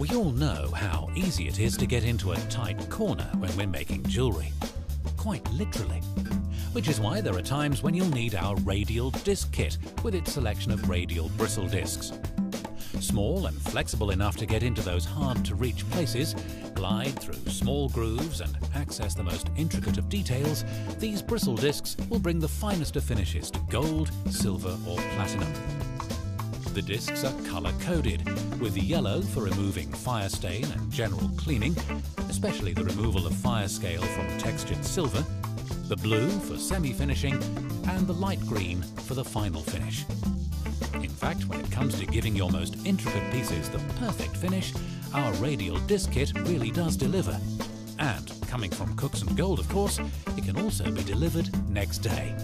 We all know how easy it is to get into a tight corner when we're making jewellery. Quite literally. Which is why there are times when you'll need our radial disc kit with its selection of radial bristle discs. Small and flexible enough to get into those hard to reach places, glide through small grooves and access the most intricate of details, these bristle discs will bring the finest of finishes to gold, silver or platinum. The discs are colour coded, with the yellow for removing fire stain and general cleaning, especially the removal of fire scale from textured silver, the blue for semi-finishing, and the light green for the final finish. In fact, when it comes to giving your most intricate pieces the perfect finish, our radial disc kit really does deliver. And, coming from Cookson Gold of course, it can also be delivered next day.